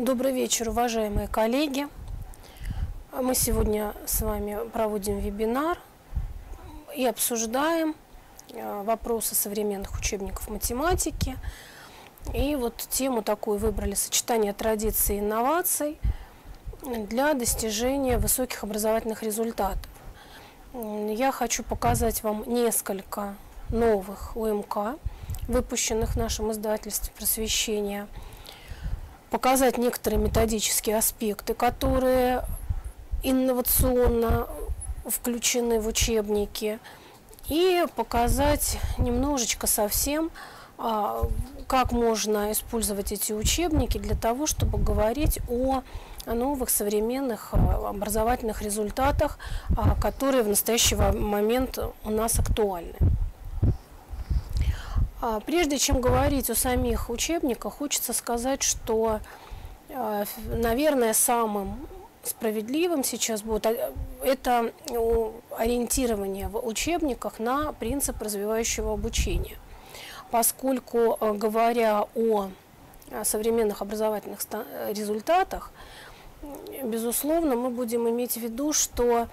Добрый вечер, уважаемые коллеги. Мы сегодня с вами проводим вебинар и обсуждаем э, вопросы современных учебников математики. И вот тему такую выбрали сочетание традиций и инноваций для достижения высоких образовательных результатов. Я хочу показать вам несколько новых УМК, выпущенных в нашем издательстве просвещения, показать некоторые методические аспекты, которые инновационно включены в учебники, и показать немножечко совсем, а, как можно использовать эти учебники для того, чтобы говорить о новых современных а, образовательных результатах, а, которые в настоящий момент у нас актуальны. Прежде чем говорить о самих учебниках, хочется сказать, что, наверное, самым справедливым сейчас будет это ориентирование в учебниках на принцип развивающего обучения. Поскольку, э, говоря о современных образовательных результатах, безусловно, мы будем иметь в виду, что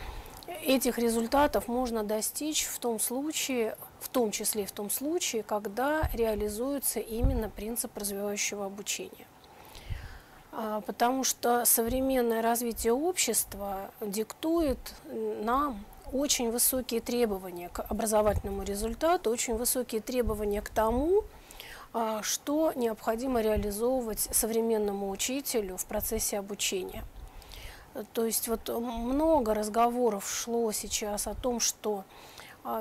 этих результатов можно достичь в том случае, в том числе в том случае, когда реализуется именно принцип развивающего обучения. А, потому что современное развитие общества диктует нам очень высокие требования к образовательному результату, очень высокие требования к тому, а, что необходимо реализовывать современному учителю в процессе обучения. То есть вот много разговоров шло сейчас о том, что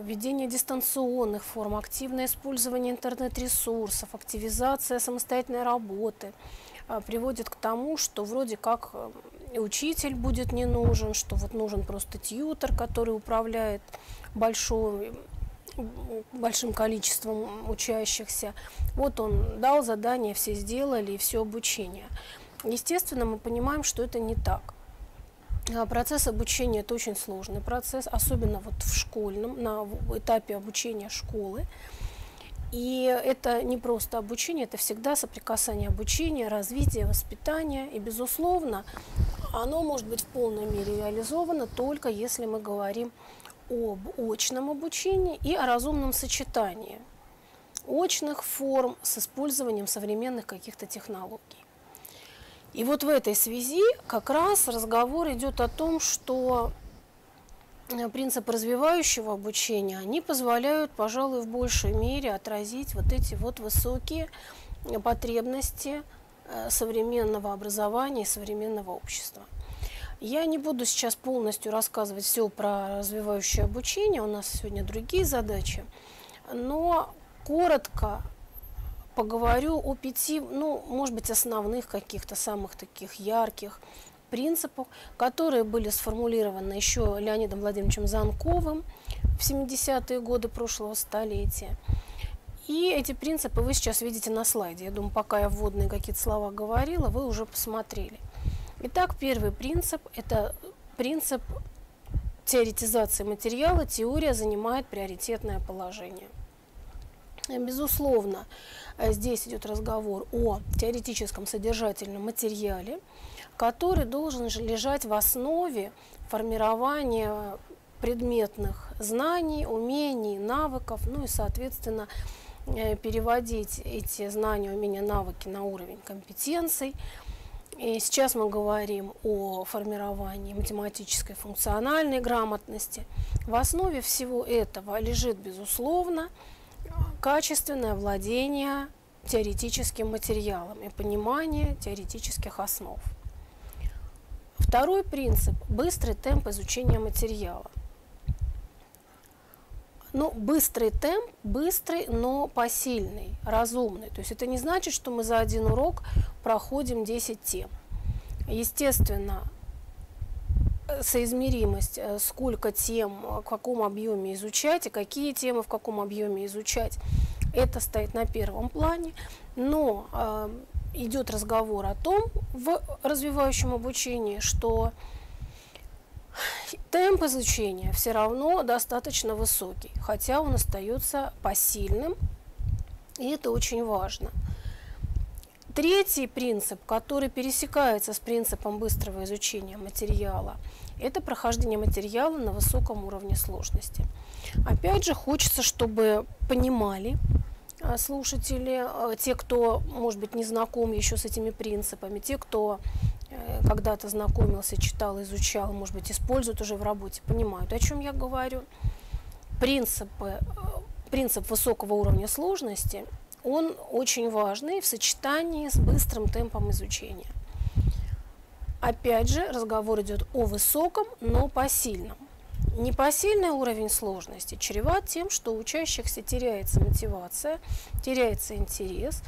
введение дистанционных форм, активное использование интернет-ресурсов, активизация самостоятельной работы а, приводит к тому, что вроде как э, учитель будет не нужен, что вот нужен просто тьютер, который управляет большой, большим количеством учащихся. Вот он дал задание, все сделали и все обучение. Естественно, мы понимаем, что это не так. А, процесс обучения – это очень сложный процесс, особенно вот в школьном, на этапе обучения школы. И это не просто обучение, это всегда соприкасание обучения, развития, воспитания. И, безусловно, оно может быть в полной мере реализовано только если мы говорим об очном обучении и о разумном сочетании очных форм с использованием современных каких-то технологий. И вот в этой связи как раз разговор идет о том, что э, принципы развивающего обучения, они позволяют, пожалуй, в большей мере отразить вот эти вот высокие потребности э, современного образования и современного общества. Я не буду сейчас полностью рассказывать все про развивающее обучение, у нас сегодня другие задачи, но коротко поговорю о пяти, ну, может быть, основных каких-то самых таких ярких принципах, которые были сформулированы еще Леонидом Владимировичем Занковым в 70-е годы прошлого столетия. И эти принципы вы сейчас видите на слайде. Я думаю, пока я вводные какие-то слова говорила, вы уже посмотрели. Итак, первый принцип – это принцип теоретизации материала. Теория занимает приоритетное положение. Безусловно, э, здесь идет разговор о теоретическом содержательном материале, который должен лежать в основе формирования предметных знаний, умений, навыков, ну и, соответственно, э, переводить эти знания, умения, навыки на уровень компетенций. И сейчас мы говорим о формировании математической функциональной грамотности. В основе всего этого лежит, безусловно, качественное владение теоретическим материалом и понимание теоретических основ. Второй принцип – быстрый темп изучения материала. Ну, быстрый темп, быстрый, но посильный, разумный. То есть это не значит, что мы за один урок проходим 10 тем. Естественно, соизмеримость, э, сколько тем, в каком объеме изучать и какие темы в каком объеме изучать, это стоит на первом плане. Но э, идет разговор о том в развивающем обучении, что темп изучения все равно достаточно высокий, хотя он остается посильным, и это очень важно. Третий принцип, который пересекается с принципом быстрого изучения материала, это прохождение материала на высоком уровне сложности. Опять же, хочется, чтобы понимали а, слушатели, а, те, кто, может быть, не знаком еще с этими принципами, те, кто э, когда-то знакомился, читал, изучал, может быть, используют уже в работе, понимают, о чем я говорю. Принципы, э, принцип высокого уровня сложности, он очень важный в сочетании с быстрым темпом изучения. Опять же, разговор идет о высоком, но посильном. Непосильный уровень сложности чреват тем, что у учащихся теряется мотивация, теряется интерес,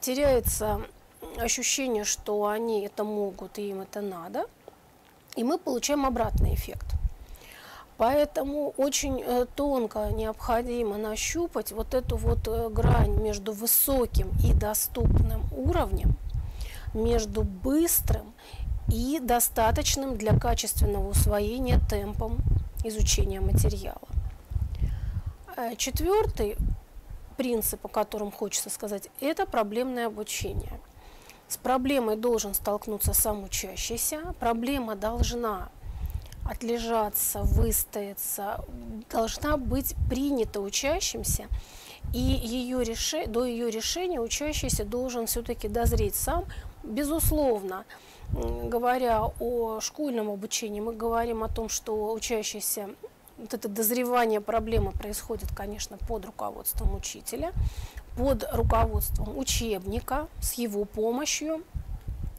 теряется ощущение, что они это могут и им это надо, и мы получаем обратный эффект. Поэтому очень э, тонко необходимо нащупать вот эту вот э, грань между высоким и доступным уровнем, между быстрым и достаточным для качественного усвоения темпом изучения материала. Э, четвертый принцип, о котором хочется сказать, это проблемное обучение. С проблемой должен столкнуться сам учащийся, проблема должна отлежаться, выстояться, должна быть принята учащимся, и ее реши, до ее решения учащийся должен все-таки дозреть сам, безусловно, говоря о школьном обучении, мы говорим о том, что учащийся, вот это дозревание проблемы происходит, конечно, под руководством учителя, под руководством учебника, с его помощью,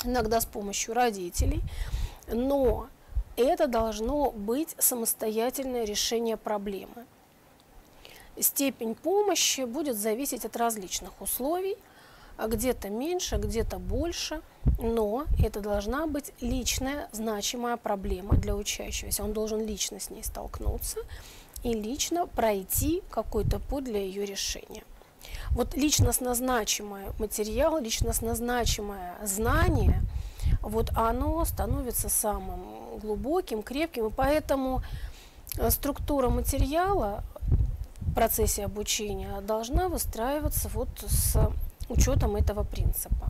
иногда с помощью родителей, но это должно быть самостоятельное решение проблемы. Степень помощи будет зависеть от различных условий, где-то меньше, где-то больше, но это должна быть личная значимая проблема для учащегося. Он должен лично с ней столкнуться и лично пройти какой-то путь для ее решения. Вот личностно значимый материал, личностно значимое знание, вот оно становится самым глубоким, крепким, и поэтому э, структура материала в процессе обучения должна выстраиваться вот с учетом этого принципа.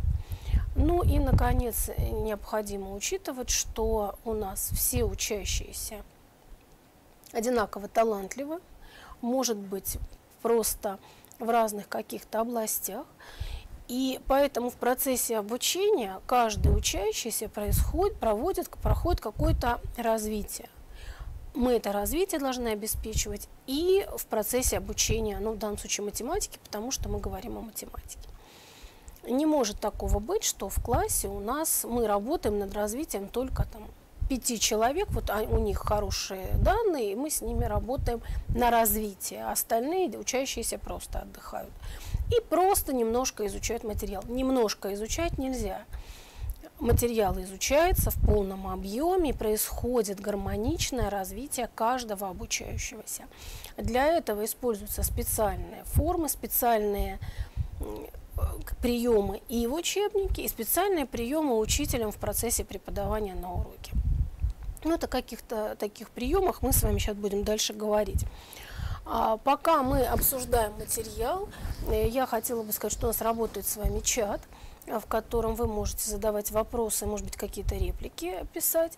Ну и, наконец, необходимо учитывать, что у нас все учащиеся одинаково талантливы, может быть, просто в разных каких-то областях. И поэтому в процессе обучения каждый учащийся происходит, проводит, проходит какое-то развитие. Мы это развитие должны обеспечивать и в процессе обучения, ну в данном случае математики, потому что мы говорим о математике. Не может такого быть, что в классе у нас мы работаем над развитием только там пяти человек, вот у них хорошие данные, и мы с ними работаем на развитие, а остальные учащиеся просто отдыхают. И просто немножко изучают материал. Немножко изучать нельзя. Материал изучается в полном объеме, происходит гармоничное развитие каждого обучающегося. Для этого используются специальные формы, специальные приемы и в учебнике, и специальные приемы учителям в процессе преподавания на уроке. Ну, это каких-то таких приемах мы с вами сейчас будем дальше говорить. А пока мы обсуждаем материал, э, я хотела бы сказать, что у нас работает с вами чат, в котором вы можете задавать вопросы, может быть, какие-то реплики писать.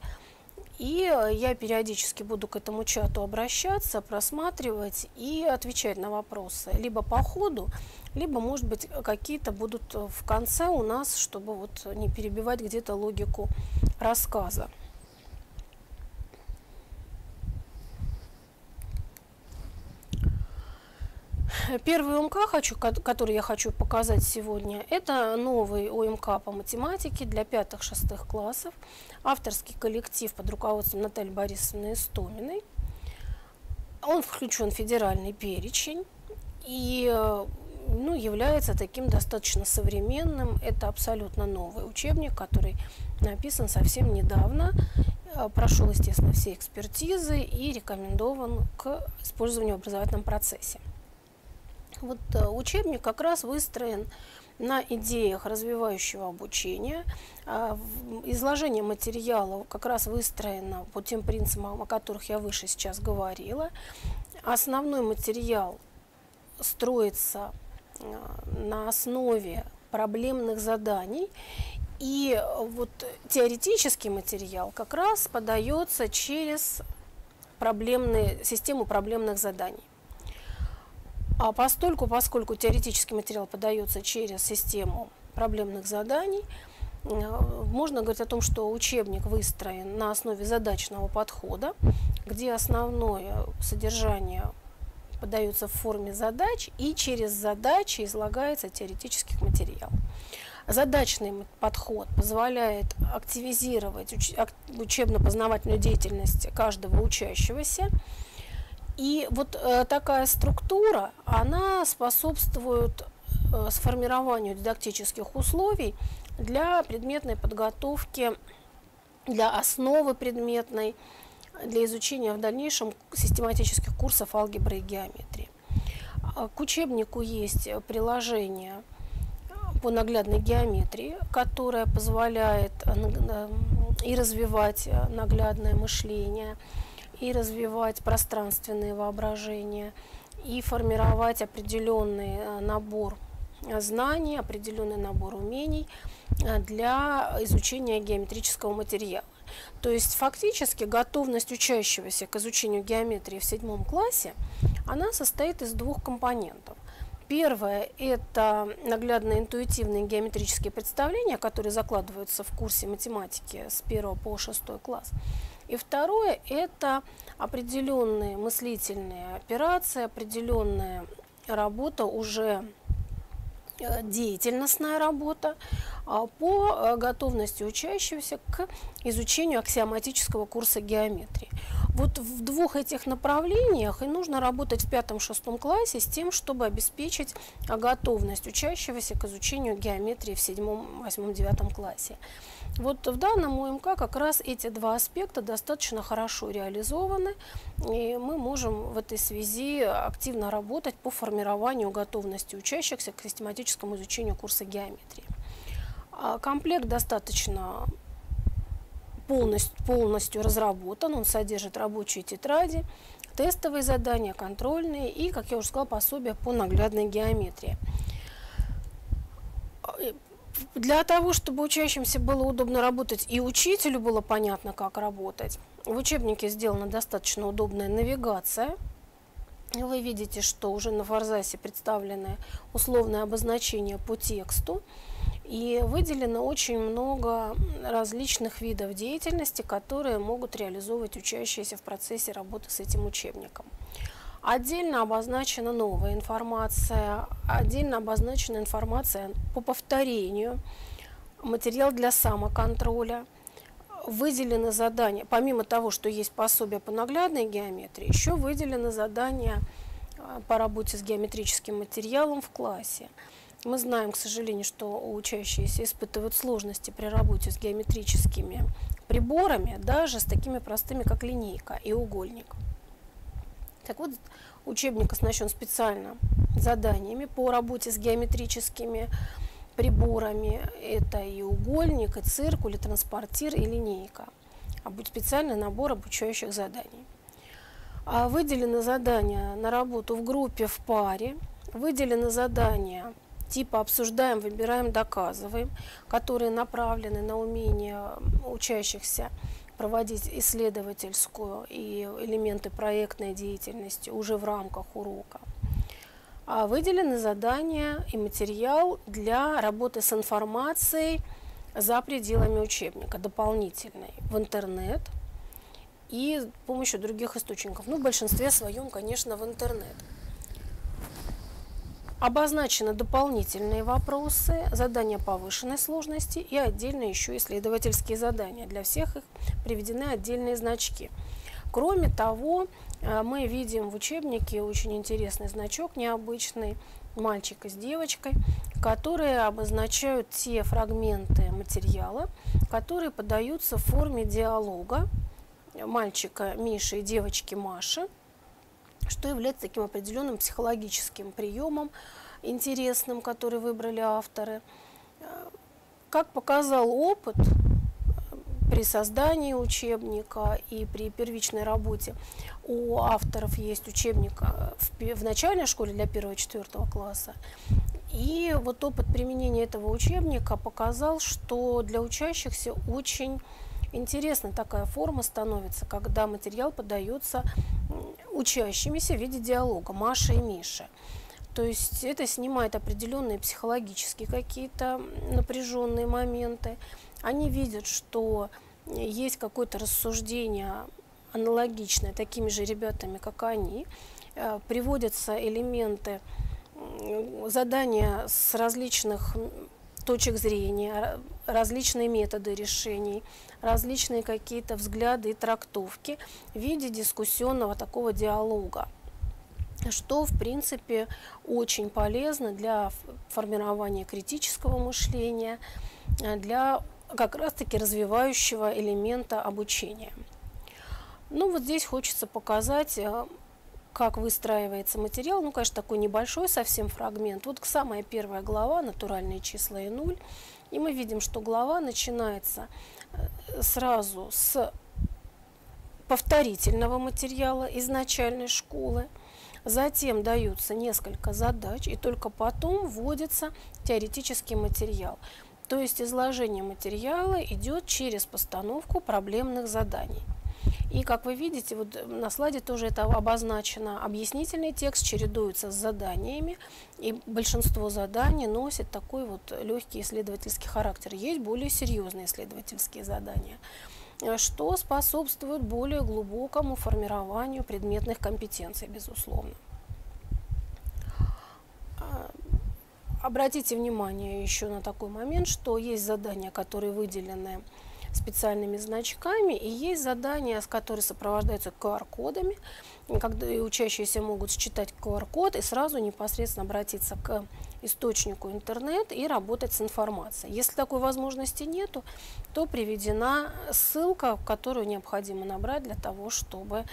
И э, я периодически буду к этому чату обращаться, просматривать и отвечать на вопросы. Либо по ходу, либо, может быть, какие-то будут в конце у нас, чтобы вот не перебивать где-то логику рассказа. Первый ОМК, хочу, который я хочу показать сегодня, это новый ОМК по математике для пятых-шестых классов. Авторский коллектив под руководством Натальи Борисовны Истоминой. Он включен в федеральный перечень и ну, является таким достаточно современным. Это абсолютно новый учебник, который написан совсем недавно, прошел, естественно, все экспертизы и рекомендован к использованию в образовательном процессе. Вот э, учебник как раз выстроен на идеях развивающего обучения. А, изложение материала как раз выстроено по тем принципам, о которых я выше сейчас говорила. Основной материал строится э, на основе проблемных заданий. И вот теоретический материал как раз подается через проблемные, систему проблемных заданий. А постольку, поскольку теоретический материал подается через систему проблемных заданий, э, можно говорить о том, что учебник выстроен на основе задачного подхода, где основное содержание подается в форме задач и через задачи излагается теоретический материал. Задачный подход позволяет активизировать учебно-познавательную деятельность каждого учащегося. И вот э, такая структура, она способствует э, сформированию дидактических условий для предметной подготовки, для основы предметной, для изучения в дальнейшем систематических курсов алгебры и геометрии. А, к учебнику есть приложение по наглядной геометрии, которое позволяет э, и развивать наглядное мышление, и развивать пространственное воображение, и формировать определенный э, набор знаний, определенный набор умений э, для изучения геометрического материала. То есть фактически готовность учащегося к изучению геометрии в седьмом классе, она состоит из двух компонентов. Первое – это наглядно интуитивные геометрические представления, которые закладываются в курсе математики с 1 по 6 класс. И второе – это определенные мыслительные операции, определенная работа уже Э, деятельностная работа а, по э, готовности учащегося к изучению аксиоматического курса геометрии. Вот в двух этих направлениях и нужно работать в пятом-шестом классе с тем, чтобы обеспечить готовность учащегося к изучению геометрии в седьмом, восьмом, девятом классе. Вот в данном УМК как раз эти два аспекта достаточно хорошо реализованы, и мы можем в этой связи активно работать по формированию готовности учащихся к систематическому изучению курса геометрии. А комплект достаточно полностью, полностью разработан, он содержит рабочие тетради, тестовые задания, контрольные и, как я уже сказала, пособия по наглядной геометрии. Для того, чтобы учащимся было удобно работать и учителю было понятно, как работать, в учебнике сделана достаточно удобная навигация. Вы видите, что уже на Форзасе представлены условные обозначения по тексту. И выделено очень много различных видов деятельности, которые могут реализовывать учащиеся в процессе работы с этим учебником. Отдельно обозначена новая информация, отдельно обозначена информация по повторению, материал для самоконтроля. Выделены задания, помимо того, что есть пособие по наглядной геометрии, еще выделены задания а, по работе с геометрическим материалом в классе. Мы знаем, к сожалению, что учащиеся испытывают сложности при работе с геометрическими приборами, даже с такими простыми, как линейка и угольник. Так вот, учебник оснащен специально заданиями по работе с геометрическими приборами. Это и угольник, и циркуль, и транспортир, и линейка. А будет специальный набор обучающих заданий. А выделены задания на работу в группе, в паре. Выделены задания типа обсуждаем, выбираем, доказываем, которые направлены на умение учащихся проводить исследовательскую и элементы проектной деятельности уже в рамках урока. А выделены задания и материал для работы с информацией за пределами учебника, дополнительной, в интернет и с помощью других источников. Ну, в большинстве своем, конечно, в интернет. Обозначены дополнительные вопросы, задания повышенной сложности и отдельно еще исследовательские задания. Для всех их приведены отдельные значки. Кроме того, э, мы видим в учебнике очень интересный значок, необычный, мальчика с девочкой, которые обозначают те фрагменты материала, которые подаются в форме диалога мальчика Миши и девочки Маши – что является таким определенным психологическим приемом, интересным, который выбрали авторы. Как показал опыт при создании учебника и при первичной работе, у авторов есть учебник в, в начальной школе для 1-4 класса И вот опыт применения этого учебника показал, что для учащихся очень интересная такая форма становится, когда материал подается учащимися в виде диалога Маша и Миша. То есть это снимает определенные психологические какие-то напряженные моменты. Они видят, что есть какое-то рассуждение аналогичное такими же ребятами, как они. Э, приводятся элементы задания с различных точек зрения, различные методы решений, различные какие-то взгляды и трактовки в виде дискуссионного такого диалога что, в принципе, очень полезно для формирования критического мышления, для как раз-таки развивающего элемента обучения. Ну вот здесь хочется показать э, как выстраивается материал. Ну, конечно, такой небольшой совсем фрагмент. Вот самая первая глава «Натуральные числа и нуль». И мы видим, что глава начинается э, сразу с повторительного материала из начальной школы. Затем даются несколько задач, и только потом вводится теоретический материал. То есть изложение материала идет через постановку проблемных заданий. И, как вы видите, вот на слайде тоже это обозначено. Объяснительный текст чередуется с заданиями, и большинство заданий носит такой вот легкий исследовательский характер. Есть более серьезные исследовательские задания что способствует более глубокому формированию предметных компетенций, безусловно. А, обратите внимание еще на такой момент, что есть задания, которые выделены специальными значками, и есть задания, которые сопровождаются QR-кодами, когда учащиеся могут считать QR-код и сразу непосредственно обратиться к источнику интернет и работать с информацией. Если такой возможности нету, то приведена ссылка, которую необходимо набрать для того, чтобы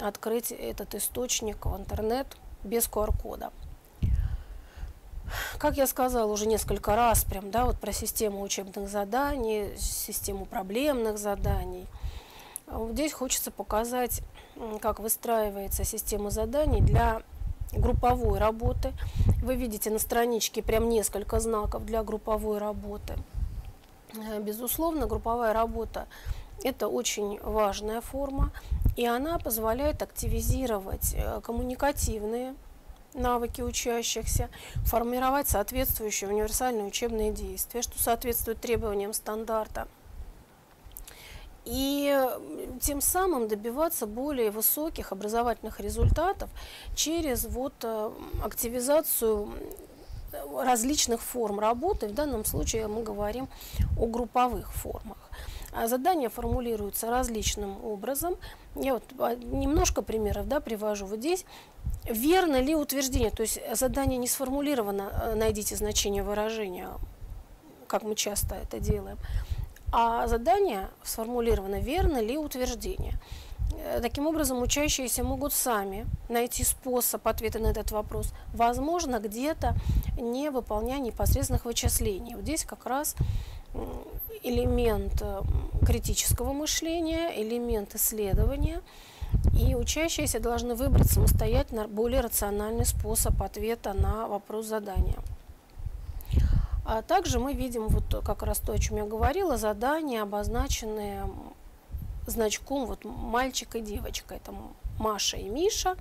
открыть этот источник в интернет без QR-кода. Как я сказала уже несколько раз, прям, да, вот про систему учебных заданий, систему проблемных заданий. Здесь хочется показать, как выстраивается система заданий для групповой работы. Вы видите на страничке прям несколько знаков для групповой работы. Э, безусловно, групповая работа – это очень важная форма, и она позволяет активизировать э, коммуникативные навыки учащихся, формировать соответствующие универсальные учебные действия, что соответствует требованиям стандарта. И тем самым добиваться более высоких образовательных результатов через вот э, активизацию различных форм работы. В данном случае мы говорим о групповых формах. А задания формулируются различным образом. Я вот а, немножко примеров да, привожу. Вот здесь верно ли утверждение, то есть задание не сформулировано, э, найдите значение выражения, как мы часто это делаем, а задание сформулировано, верно ли утверждение. Э, таким образом, учащиеся могут сами найти способ ответа на этот вопрос. Возможно, где-то не выполняя непосредственных вычислений. Вот здесь как раз элемент э, критического мышления, элемент исследования, и учащиеся должны выбрать самостоятельно более рациональный способ ответа на вопрос задания. А также мы видим вот как раз то, о чем я говорила, задания, обозначенные значком вот мальчик и девочка, это Маша и Миша.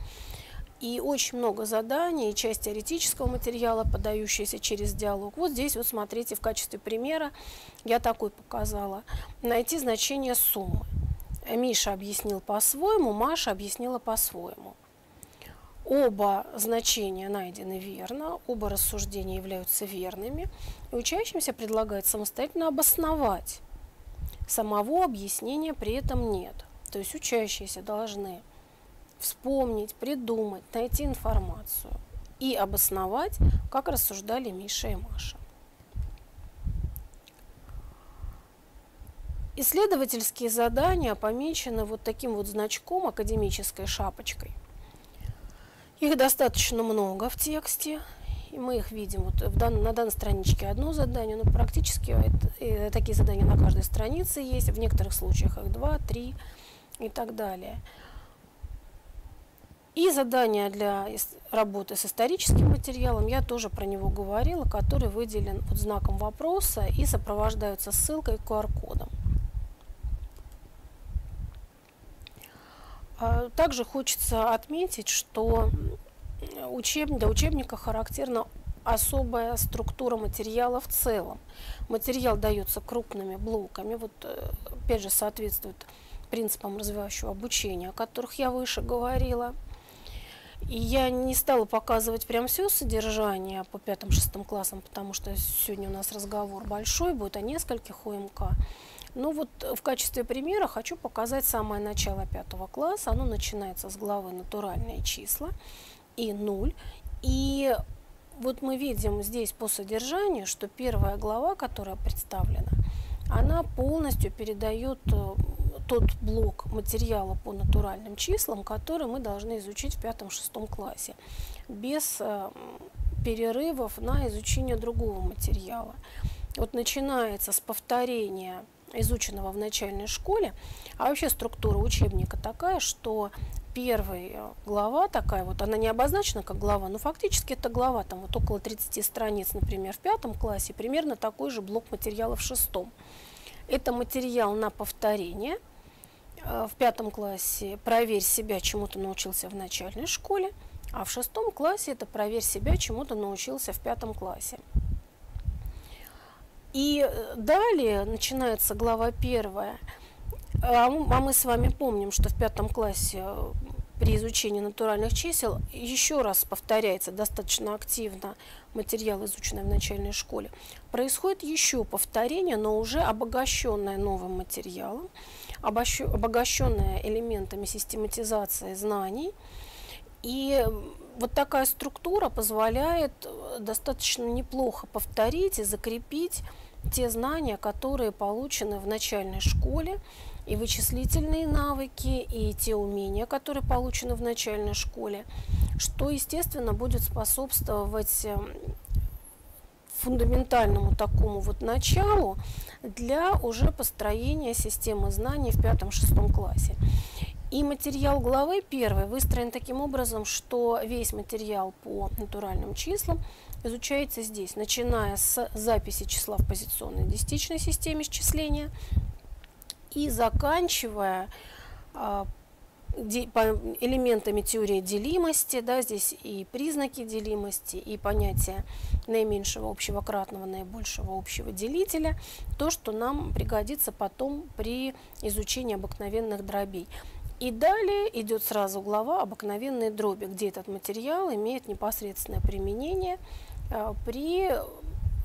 И очень много заданий, часть теоретического материала, подающаяся через диалог. Вот здесь вот смотрите в качестве примера, я такой показала. Найти значение суммы. Миша объяснил по-своему, Маша объяснила по-своему. Оба значения найдены верно, оба рассуждения являются верными, и учащимся предлагает самостоятельно обосновать. Самого объяснения при этом нет. То есть учащиеся должны вспомнить, придумать, найти информацию и обосновать, как рассуждали Миша и Маша. Исследовательские задания помечены вот таким вот значком, академической шапочкой. Их достаточно много в тексте, и мы их видим. Вот в дан, на данной страничке одно задание, но практически это, такие задания на каждой странице есть, в некоторых случаях их два, три и так далее. И задание для работы с историческим материалом, я тоже про него говорила, который выделен под знаком вопроса и сопровождается ссылкой QR-кодом. А также хочется отметить, что учеб... для учебника характерна особая структура материала в целом. Материал дается крупными блоками, вот э, опять же соответствует принципам развивающего обучения, о которых я выше говорила. И я не стала показывать прям все содержание по пятым-шестым классам, потому что сегодня у нас разговор большой будет о нескольких ОМК. Ну вот в качестве примера хочу показать самое начало пятого класса. Оно начинается с главы «Натуральные числа» и «нуль». И вот мы видим здесь по содержанию, что первая глава, которая представлена, она полностью передает э, тот блок материала по натуральным числам, который мы должны изучить в пятом-шестом классе, без э, перерывов на изучение другого материала. Вот начинается с повторения изученного в начальной школе. А вообще структура учебника такая, что первая глава такая вот, она не обозначена как глава, но фактически это глава, там вот около 30 страниц, например, в пятом классе, примерно такой же блок материала в шестом. Это материал на повторение. Э, в пятом классе проверь себя, чему ты научился в начальной школе, а в шестом классе это проверь себя, чему ты научился в пятом классе. И э, далее начинается глава первая. А, а мы с вами помним, что в пятом классе э, при изучении натуральных чисел еще раз повторяется достаточно активно материал, изученный в начальной школе. Происходит еще повторение, но уже обогащенное новым материалом, обогащенное элементами систематизации знаний. И вот такая структура позволяет э, достаточно неплохо повторить и закрепить те знания, которые получены в начальной школе, и вычислительные навыки, и те умения, которые получены в начальной школе, что, естественно, будет способствовать эм, фундаментальному такому вот началу для уже построения системы знаний в пятом-шестом классе. И материал главы первой выстроен таким образом, что весь материал по натуральным числам изучается здесь, начиная с записи числа в позиционной десятичной системе счисления и заканчивая а, элементами теории делимости, да, здесь и признаки делимости, и понятие наименьшего общего кратного, наибольшего общего делителя, то, что нам пригодится потом при изучении обыкновенных дробей. И далее идет сразу глава обыкновенные дроби, где этот материал имеет непосредственное применение э, при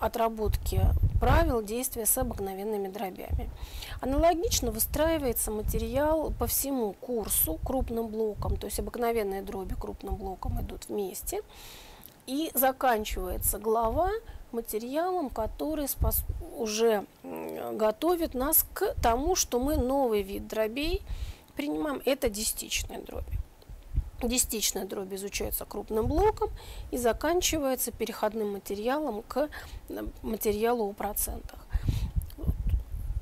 отработке правил действия с обыкновенными дробями. Аналогично выстраивается материал по всему курсу крупным блоком, то есть обыкновенные дроби крупным блоком идут вместе. И заканчивается глава материалом, который спас, уже готовит нас к тому, что мы новый вид дробей принимаем, это десятичные дроби. Десятичная дробь изучается крупным блоком и заканчивается переходным материалом к материалу о процентах.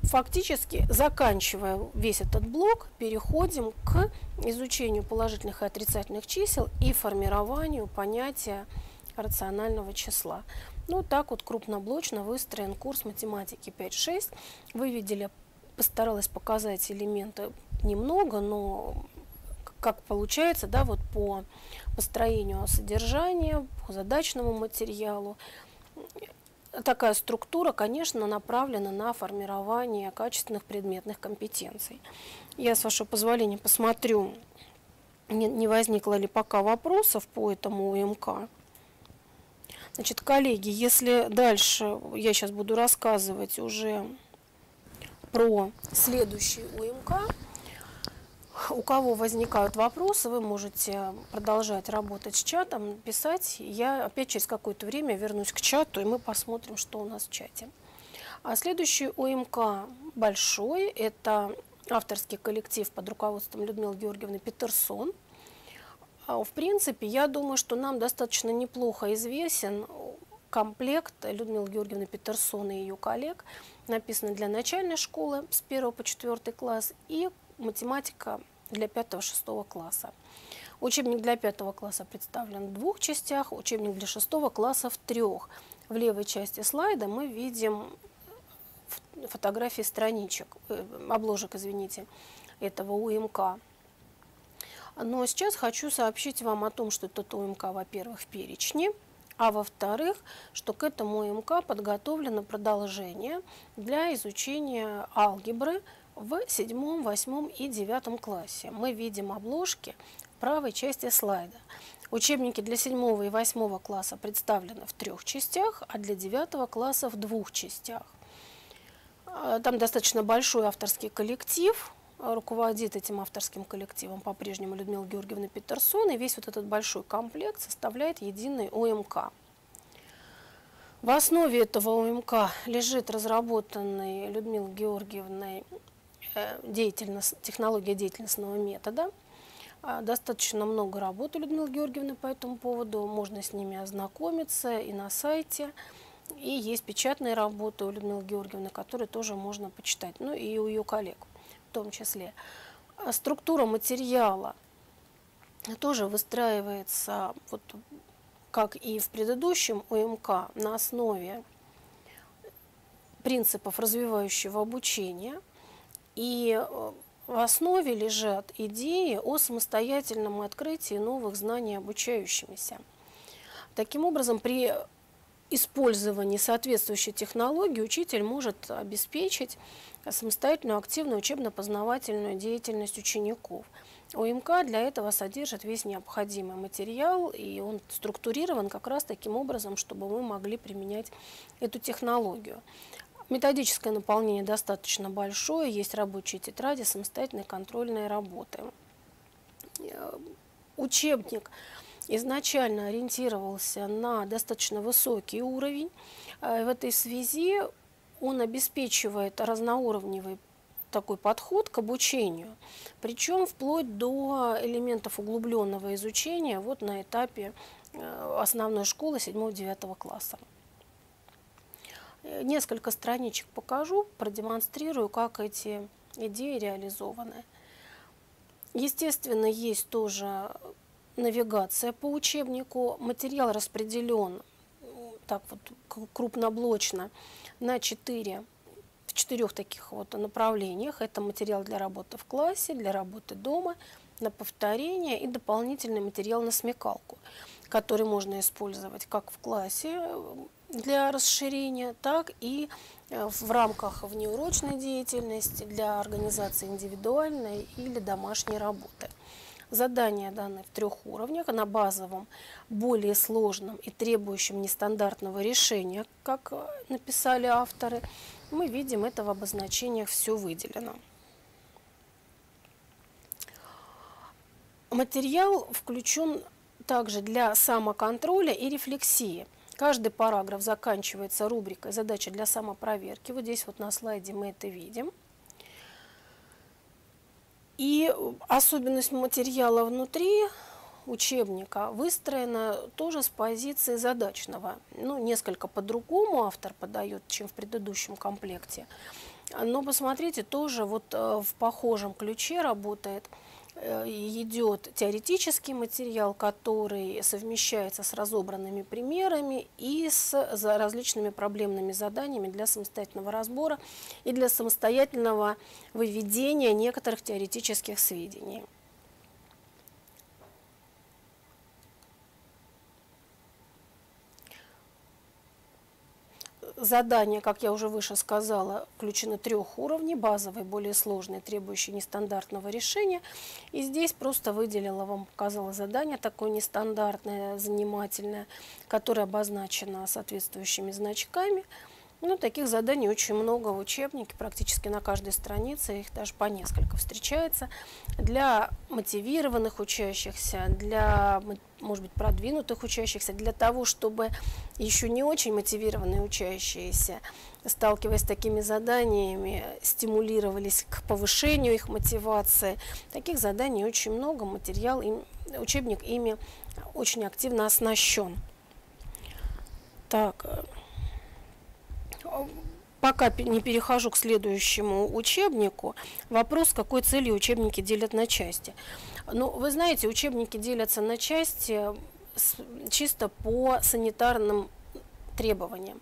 Фактически, заканчивая весь этот блок, переходим к изучению положительных и отрицательных чисел и формированию понятия рационального числа. Ну, так вот крупноблочно выстроен курс математики 5-6. Вы видели, постаралась показать элементы немного, но как получается, да, вот по построению содержания, по задачному материалу. Такая структура, конечно, направлена на формирование качественных предметных компетенций. Я, с вашего позволения, посмотрю, не, возникло ли пока вопросов по этому УМК. Значит, коллеги, если дальше я сейчас буду рассказывать уже про следующий УМК, у кого возникают вопросы, вы можете продолжать работать с чатом, писать. Я опять через какое-то время вернусь к чату, и мы посмотрим, что у нас в чате. А следующий ОМК большой. Это авторский коллектив под руководством Людмилы Георгиевны Петерсон. А, в принципе, я думаю, что нам достаточно неплохо известен комплект Людмилы Георгиевны Петерсон и ее коллег, написанный для начальной школы с 1 по 4 класс и математика для 5-6 класса. Учебник для пятого класса представлен в двух частях, учебник для шестого класса в трех. В левой части слайда мы видим фотографии страничек, э, обложек, извините, этого УМК. Но сейчас хочу сообщить вам о том, что этот УМК, во-первых, в перечне, а во-вторых, что к этому УМК подготовлено продолжение для изучения алгебры в седьмом, восьмом и девятом классе. Мы видим обложки в правой части слайда. Учебники для седьмого и восьмого класса представлены в трех частях, а для девятого класса в двух частях. А, там достаточно большой авторский коллектив, руководит этим авторским коллективом по-прежнему Людмила Георгиевна Петерсон, и весь вот этот большой комплект составляет единый ОМК. В основе этого ОМК лежит разработанный Людмилой Георгиевной деятельность, технология деятельностного метода. А, достаточно много работы Людмилы Георгиевны по этому поводу, можно с ними ознакомиться и на сайте. И есть печатные работы у Людмилы Георгиевны, которые тоже можно почитать, ну и у ее коллег в том числе. А структура материала тоже выстраивается, вот, как и в предыдущем УМК, на основе принципов развивающего обучения. И э, в основе лежат идеи о самостоятельном открытии новых знаний обучающимися. Таким образом, при использовании соответствующей технологии учитель может обеспечить самостоятельную активную учебно-познавательную деятельность учеников. УМК для этого содержит весь необходимый материал, и он структурирован как раз таким образом, чтобы мы могли применять эту технологию. Методическое наполнение достаточно большое, есть рабочие тетради, самостоятельные контрольные работы. Э, учебник изначально ориентировался на достаточно высокий уровень. Э, в этой связи он обеспечивает разноуровневый такой подход к обучению, причем вплоть до элементов углубленного изучения вот на этапе э, основной школы 7-9 класса. Э, несколько страничек покажу, продемонстрирую, как эти идеи реализованы. Естественно, есть тоже навигация по учебнику. Материал распределен так вот крупноблочно на четыре в четырех таких вот направлениях. Это материал для работы в классе, для работы дома, на повторение и дополнительный материал на смекалку, который можно использовать как в классе для расширения, так и э, в рамках внеурочной деятельности для организации индивидуальной или домашней работы. Задания даны в трех уровнях, на базовом, более сложном и требующем нестандартного решения, как э, написали авторы. Мы видим это в обозначениях все выделено. Материал включен также для самоконтроля и рефлексии. Каждый параграф заканчивается рубрикой «Задача для самопроверки». Вот здесь вот на слайде мы это видим. И особенность материала внутри учебника выстроена тоже с позиции задачного. Ну, несколько по-другому автор подает, чем в предыдущем комплекте. Но посмотрите, тоже вот э, в похожем ключе работает – идет теоретический материал, который совмещается с разобранными примерами и с различными проблемными заданиями для самостоятельного разбора и для самостоятельного выведения некоторых теоретических сведений. Задания, как я уже выше сказала, включены трех уровней. Базовый, более сложный, требующий нестандартного решения. И здесь просто выделила вам, показала задание такое нестандартное, занимательное, которое обозначено соответствующими значками – ну, таких заданий очень много в учебнике, практически на каждой странице, их даже по несколько встречается. Для мотивированных учащихся, для, может быть, продвинутых учащихся, для того, чтобы еще не очень мотивированные учащиеся, сталкиваясь с такими заданиями, стимулировались к повышению их мотивации. Таких заданий очень много, материал, им, учебник ими очень активно оснащен. Так, пока не перехожу к следующему учебнику, вопрос, какой целью учебники делят на части. Ну, вы знаете, учебники делятся на части чисто по санитарным требованиям,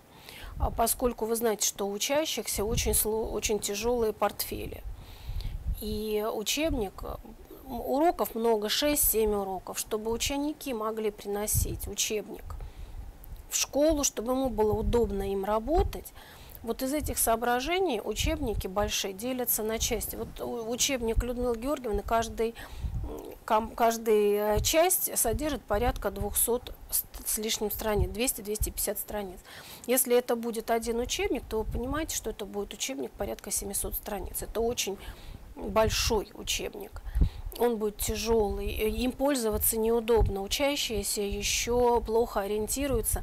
а поскольку вы знаете, что у учащихся очень, очень тяжелые портфели. И учебник, уроков много, 6-7 уроков, чтобы ученики могли приносить учебник в школу, чтобы ему было удобно им работать. Вот из этих соображений учебники большие делятся на части. Вот учебник Людмилы Георгиевны каждый каждая э, часть содержит порядка 200 с лишним страниц, 200-250 страниц. Если это будет один учебник, то вы понимаете, что это будет учебник порядка 700 страниц. Это очень большой учебник. Он будет тяжелый, им пользоваться неудобно. Учащиеся еще плохо ориентируются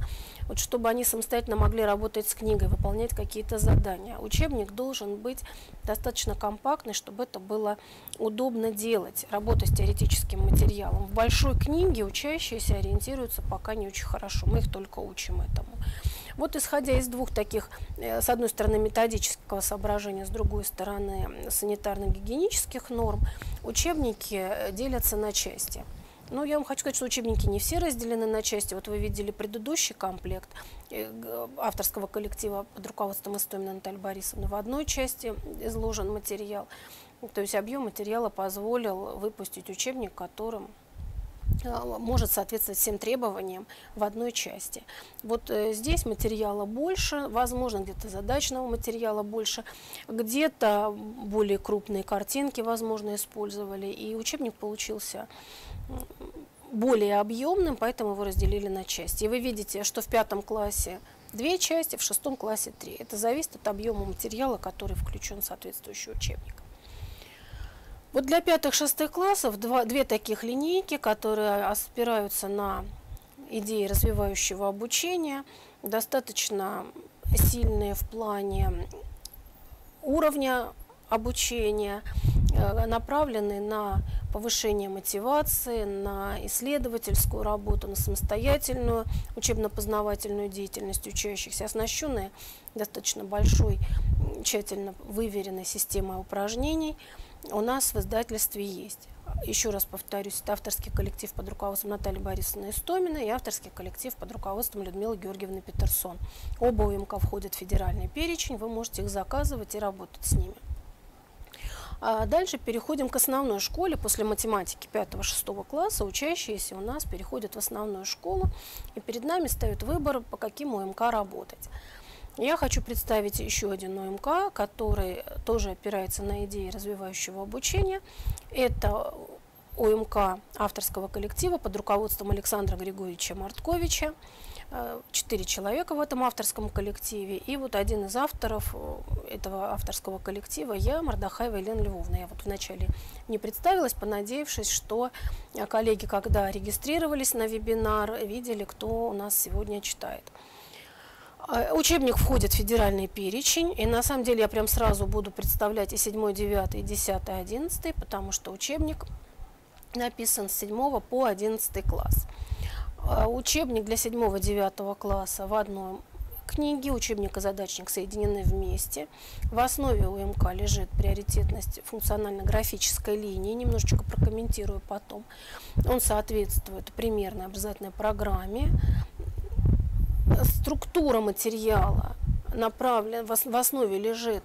вот чтобы они самостоятельно могли работать с книгой, выполнять какие-то задания. Учебник должен быть достаточно компактный, чтобы это было удобно делать, работать с теоретическим материалом. В большой книге учащиеся ориентируются пока не очень хорошо, мы их только учим этому. Вот исходя из двух таких, э, с одной стороны, методического соображения, с другой стороны, санитарно-гигиенических норм, учебники э, делятся на части – ну, я вам хочу сказать, что учебники не все разделены на части. Вот вы видели предыдущий комплект э, авторского коллектива под руководством Истомина Натальи Борисовны. В одной части изложен материал. То есть объем материала позволил выпустить учебник, которым может соответствовать всем требованиям в одной части. Вот э, здесь материала больше, возможно, где-то задачного материала больше, где-то более крупные картинки, возможно, использовали, и учебник получился более объемным, поэтому его разделили на части. И вы видите, что в пятом классе две части, в шестом классе три. Это зависит от объема материала, который включен в соответствующий учебник. Вот для пятых-шестых классов два, две таких линейки, которые опираются на идеи развивающего обучения, достаточно сильные в плане уровня обучения, э, направлены на повышение мотивации, на исследовательскую работу, на самостоятельную учебно-познавательную деятельность учащихся, оснащенные достаточно большой, тщательно выверенной системой упражнений, у нас в издательстве есть. Еще раз повторюсь, это авторский коллектив под руководством Натальи Борисовны Истомина и авторский коллектив под руководством Людмилы Георгиевны Петерсон. Оба УМК входят в федеральный перечень, вы можете их заказывать и работать с ними. А дальше переходим к основной школе. После математики 5-6 класса учащиеся у нас переходят в основную школу. И перед нами стоит выбор, по каким ОМК работать. Я хочу представить еще один ОМК, который тоже опирается на идеи развивающего обучения. Это ОМК авторского коллектива под руководством Александра Григорьевича Мартковича. Э, четыре человека в этом авторском коллективе. И вот один из авторов э, этого авторского коллектива я, Мордахаева Елена Львовна. Я вот вначале не представилась, понадеявшись, что коллеги, когда регистрировались на вебинар, видели, кто у нас сегодня читает. Учебник входит в федеральный перечень, и на самом деле я прям сразу буду представлять и 7, 9, и 10, 11, потому что учебник написан с 7 по 11 класс. А, учебник для 7-9 класса в одной книге, учебник и задачник соединены вместе. В основе УМК лежит приоритетность функционально-графической линии, немножечко прокомментирую потом. Он соответствует примерной образовательной программе. Структура материала направлен, в основе лежит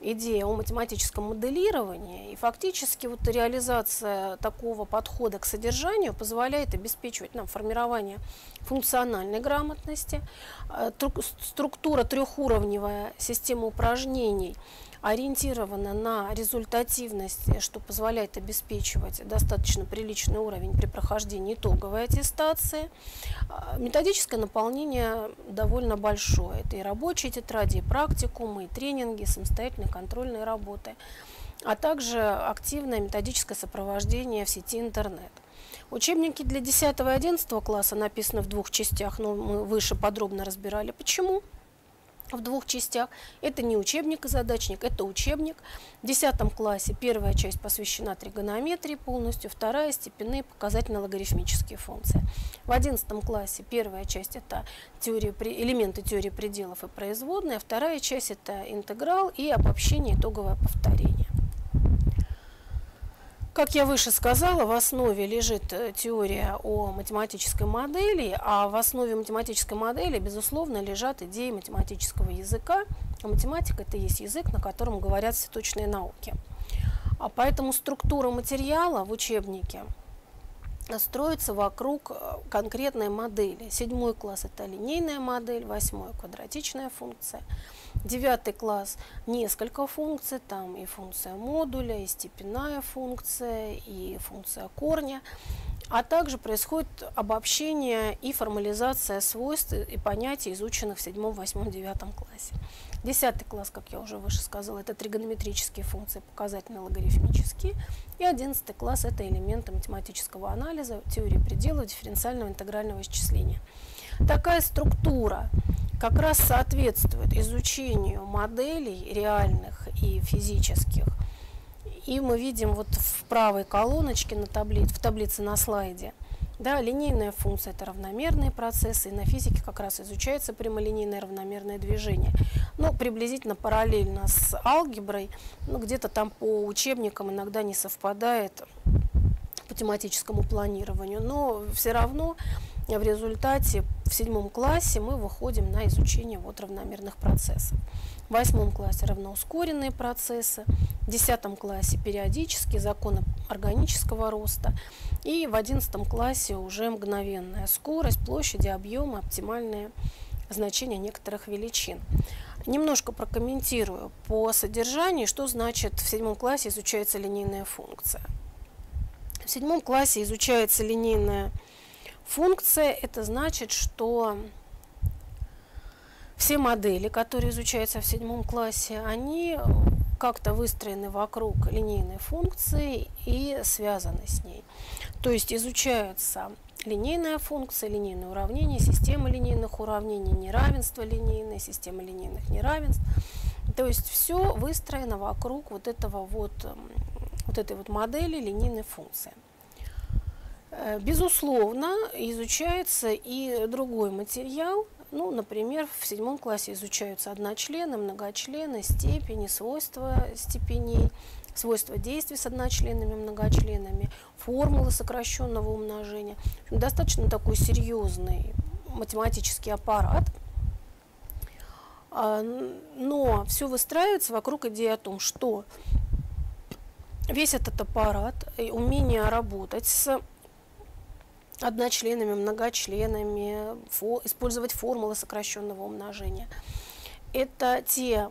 идея о математическом моделировании, и фактически вот реализация такого подхода к содержанию позволяет обеспечивать нам формирование функциональной грамотности, э, структура трехуровневая система упражнений – ориентирована на результативность, что позволяет обеспечивать достаточно приличный уровень при прохождении итоговой аттестации. А, методическое наполнение довольно большое. Это и рабочие тетради, и практикумы, и тренинги, самостоятельные контрольные работы, а также активное методическое сопровождение в сети интернет. Учебники для 10 и 11 класса написаны в двух частях, но мы выше подробно разбирали почему. В двух частях. Это не учебник и задачник, это учебник. В 10 классе первая часть посвящена тригонометрии полностью, вторая – степенные показательно-логарифмические функции. В 11 классе первая часть – это теория, элементы теории пределов и производная, вторая часть – это интеграл и обобщение итоговое повторение. Как я выше сказала, в основе лежит э, теория о математической модели, а в основе математической модели, безусловно, лежат идеи математического языка. А математика – это есть язык, на котором говорят все точные науки. А поэтому структура материала в учебнике строится вокруг э, конкретной модели. Седьмой класс – это линейная модель, восьмой – квадратичная функция – Девятый класс несколько функций, там и функция модуля, и степенная функция, и функция корня. А также происходит обобщение и формализация свойств и понятий, изученных в седьмом, восьмом, девятом классе. Десятый класс, как я уже выше сказала, это тригонометрические функции, показательно-логарифмические. И одиннадцатый класс – это элементы математического анализа, теории пределов, дифференциального интегрального исчисления. Такая структура как раз соответствует изучению моделей реальных и физических. И мы видим вот в правой колоночке на таблице, в таблице на слайде, да, линейная функция – это равномерные процессы, и на физике как раз изучается прямолинейное равномерное движение. Но приблизительно параллельно с алгеброй, ну, где-то там по учебникам иногда не совпадает по тематическому планированию, но все равно в результате в седьмом классе мы выходим на изучение вот равномерных процессов. В восьмом классе равноускоренные процессы, в десятом классе периодические законы органического роста и в одиннадцатом классе уже мгновенная скорость, площади, объемы, оптимальные значения некоторых величин. Немножко прокомментирую по содержанию, что значит в седьмом классе изучается линейная функция. В седьмом классе изучается линейная функция это значит, что все модели, которые изучаются в седьмом классе, они как-то выстроены вокруг линейной функции и связаны с ней. То есть изучаются линейная функция, линейное уравнение, система линейных уравнений, неравенство линейное, система линейных неравенств. То есть все выстроено вокруг вот этого вот, вот этой вот модели линейной функции. Э, безусловно, изучается и другой материал. Ну, например, в седьмом классе изучаются одночлены, многочлены, степени, свойства степеней, свойства действий с одночленными, многочленами, формулы сокращенного умножения. Достаточно такой серьезный математический аппарат. А, но все выстраивается вокруг идеи о том, что весь этот аппарат, и умение работать с одночленами, многочленами, фо, использовать формулы сокращенного умножения. Это те,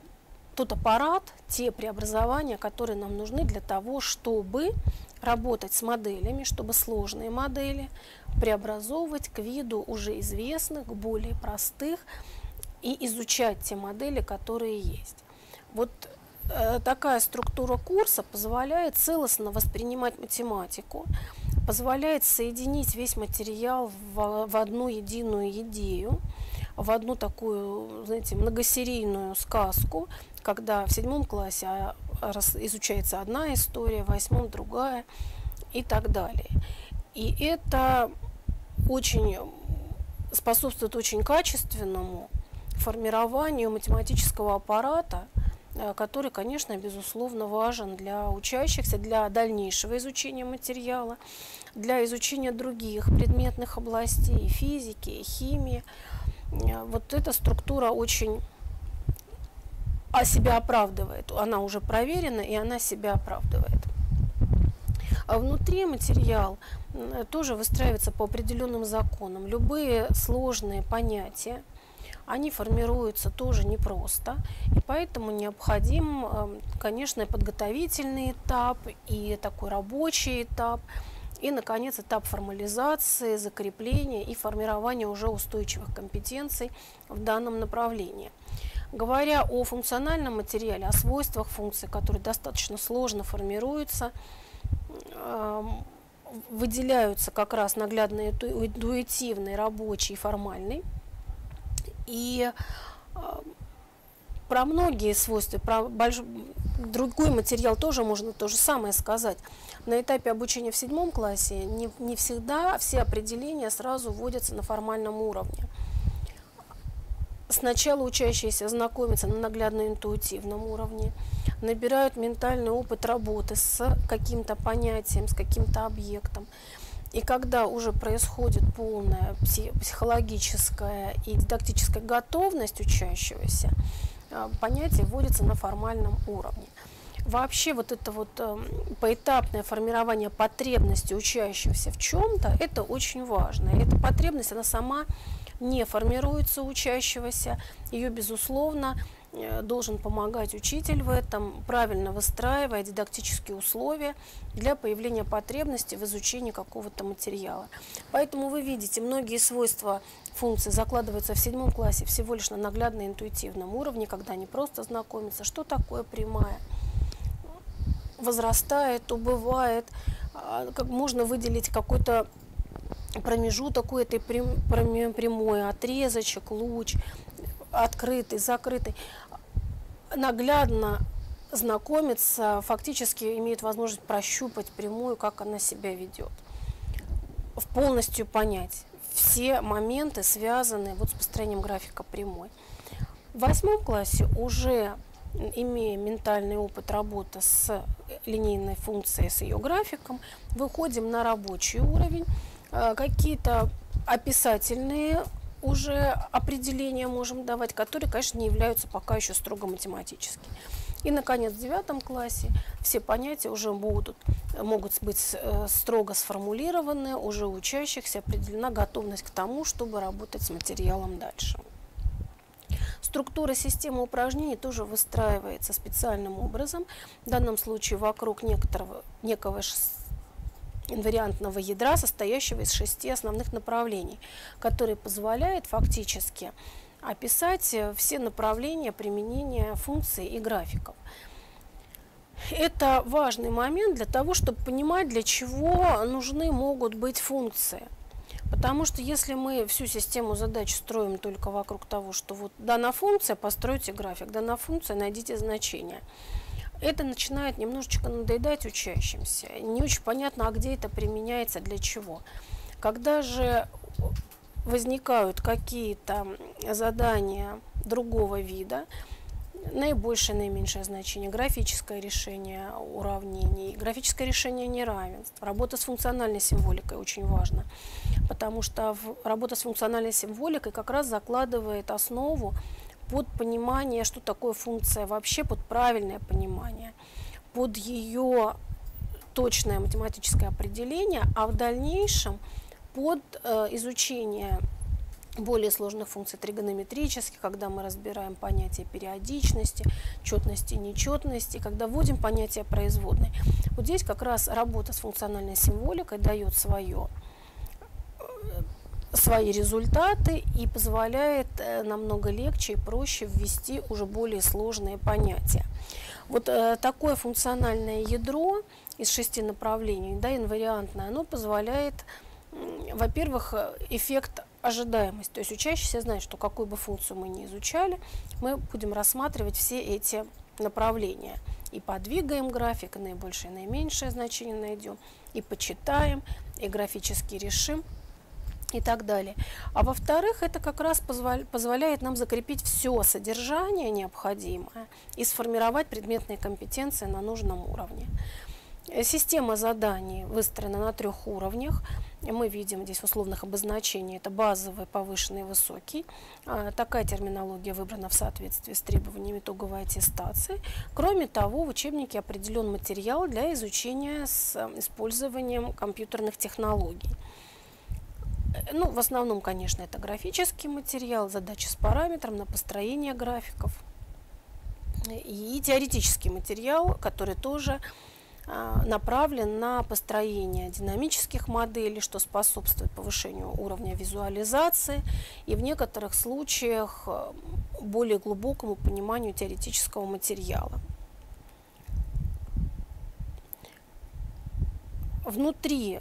тот аппарат, те преобразования, которые нам нужны для того, чтобы работать с моделями, чтобы сложные модели преобразовывать к виду уже известных, более простых и изучать те модели, которые есть. Вот такая структура курса позволяет целостно воспринимать математику, позволяет соединить весь материал в, в одну единую идею, в одну такую, знаете, многосерийную сказку, когда в седьмом классе а, изучается одна история, в восьмом другая и так далее. И это очень способствует очень качественному формированию математического аппарата, Э, который, конечно, безусловно важен для учащихся, для дальнейшего изучения материала, для изучения других предметных областей, физики, химии. Э, вот эта структура очень себя оправдывает. Она уже проверена, и она себя оправдывает. А внутри материал тоже выстраивается по определенным законам. Любые сложные понятия, они формируются тоже непросто, и поэтому необходим, эм, конечно, подготовительный этап и такой рабочий этап, и, наконец, этап формализации, закрепления и формирования уже устойчивых компетенций в данном направлении. Говоря о функциональном материале, о свойствах функции, которые достаточно сложно формируются, эм, выделяются как раз наглядный интуитивный, рабочий и формальный. И про многие свойства, про больш... другой материал тоже можно то же самое сказать. На этапе обучения в седьмом классе не, не всегда все определения сразу вводятся на формальном уровне. Сначала учащиеся знакомятся на наглядно-интуитивном уровне, набирают ментальный опыт работы с каким-то понятием, с каким-то объектом. И когда уже происходит полная психологическая и дидактическая готовность учащегося, а, понятие вводится на формальном уровне. Вообще вот это вот э, поэтапное формирование потребности учащегося в чем-то, это очень важно. Эта потребность, она сама не формируется учащегося, ее, безусловно, должен помогать учитель в этом, правильно выстраивая дидактические условия для появления потребности в изучении какого-то материала. Поэтому вы видите, многие свойства функций закладываются в седьмом классе всего лишь на наглядно-интуитивном уровне, когда они просто знакомятся, что такое прямая, возрастает, убывает, а, как можно выделить какой-то промежуток у этой прямой, отрезочек, луч, открытый, закрытый наглядно знакомиться, фактически имеют возможность прощупать прямую, как она себя ведет. В полностью понять все моменты, связанные вот с построением графика прямой. В восьмом классе уже имея ментальный опыт работы с линейной функцией, с ее графиком, выходим на рабочий уровень. Э, какие-то описательные уже определения можем давать, которые, конечно, не являются пока еще строго математическими. И, наконец, в девятом классе все понятия уже будут, могут быть э, строго сформулированы, уже у учащихся определена готовность к тому, чтобы работать с материалом дальше. Структура системы упражнений тоже выстраивается специальным образом, в данном случае вокруг некоторого, некого инвариантного ядра, состоящего из шести основных направлений, которые позволяет фактически описать э, все направления применения функций и графиков. Это важный момент для того, чтобы понимать, для чего нужны могут быть функции. Потому что если мы всю систему задач строим только вокруг того, что вот дана функция, постройте график, дана функция, найдите значение – это начинает немножечко надоедать учащимся. Не очень понятно, а где это применяется, для чего. Когда же возникают какие-то задания другого вида, наибольшее, наименьшее значение, графическое решение уравнений, графическое решение неравенств, работа с функциональной символикой очень важна, потому что работа с функциональной символикой как раз закладывает основу под понимание, что такое функция вообще, под правильное понимание, под ее точное математическое определение, а в дальнейшем под э, изучение более сложных функций тригонометрических, когда мы разбираем понятие периодичности, четности, нечетности, когда вводим понятие производной. Вот здесь как раз работа с функциональной символикой дает свое свои результаты и позволяет э, намного легче и проще ввести уже более сложные понятия. Вот э, такое функциональное ядро из шести направлений, да, инвариантное, оно позволяет, во-первых, эффект ожидаемости. То есть учащийся знает, что какую бы функцию мы ни изучали, мы будем рассматривать все эти направления. И подвигаем график, и наибольшее и наименьшее значение найдем, и почитаем, и графически решим и так далее. А во-вторых, это как раз позволяет нам закрепить все содержание необходимое и сформировать предметные компетенции на нужном уровне. Система заданий выстроена на трех уровнях. Мы видим здесь условных обозначениях это базовый, повышенный, высокий. А, такая терминология выбрана в соответствии с требованиями итоговой аттестации. Кроме того, в учебнике определен материал для изучения с использованием компьютерных технологий. Ну, в основном, конечно, это графический материал, задачи с параметром на построение графиков. И теоретический материал, который тоже а, направлен на построение динамических моделей, что способствует повышению уровня визуализации и в некоторых случаях а, более глубокому пониманию теоретического материала. Внутри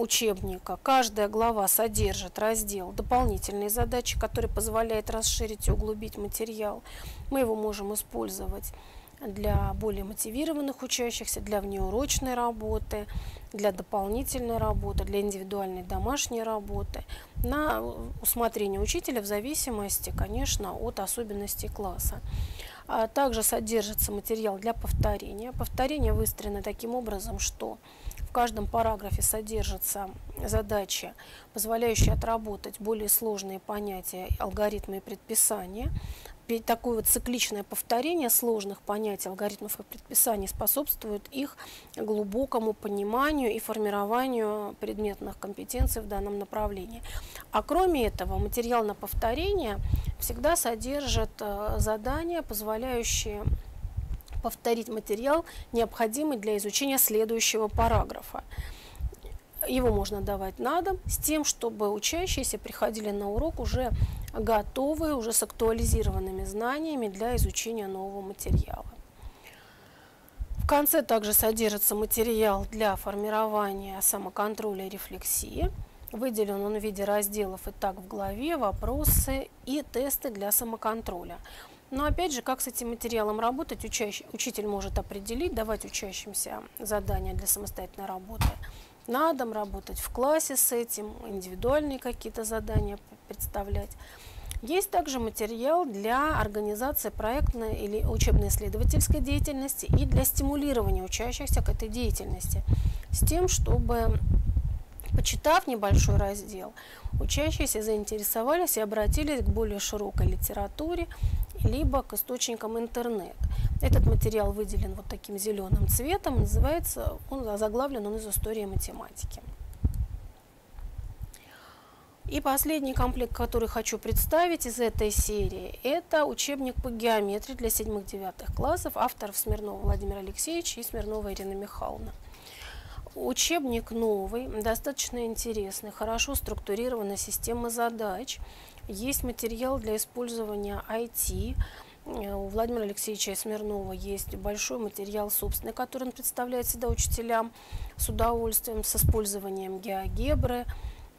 учебника каждая глава содержит раздел «Дополнительные задачи», который позволяет расширить и углубить материал. Мы его можем использовать для более мотивированных учащихся, для внеурочной работы, для дополнительной работы, для индивидуальной домашней работы, на усмотрение учителя в зависимости, конечно, от особенностей класса. А также содержится материал для повторения. Повторение выстроено таким образом, что в каждом параграфе содержатся задачи, позволяющие отработать более сложные понятия, алгоритмы и предписания. Такое вот цикличное повторение сложных понятий, алгоритмов и предписаний способствует их глубокому пониманию и формированию предметных компетенций в данном направлении. А кроме этого, материал на повторение всегда содержит э, задания, позволяющие повторить материал, необходимый для изучения следующего параграфа. Его можно давать на дом с тем, чтобы учащиеся приходили на урок уже готовые, уже с актуализированными знаниями для изучения нового материала. В конце также содержится материал для формирования самоконтроля и рефлексии. Выделен он в виде разделов и так в главе, вопросы и тесты для самоконтроля. Но опять же, как с этим материалом работать, учащ... учитель может определить, давать учащимся задания для самостоятельной работы на дом, работать в классе с этим, индивидуальные какие-то задания представлять. Есть также материал для организации проектной или учебно-исследовательской деятельности и для стимулирования учащихся к этой деятельности, с тем, чтобы Почитав небольшой раздел, учащиеся заинтересовались и обратились к более широкой литературе, либо к источникам интернет. Этот материал выделен вот таким зеленым цветом, называется, он заглавлен он из истории математики. И последний комплект, который хочу представить из этой серии, это учебник по геометрии для 7-9 классов авторов Смирнова Владимира Алексеевича и Смирнова Ирина Михайловна. Учебник новый, достаточно интересный, хорошо структурирована система задач. Есть материал для использования IT. У Владимира Алексеевича Смирнова есть большой материал собственный, который он представляет всегда учителям с удовольствием, с использованием геогебры.